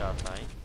shot, mate.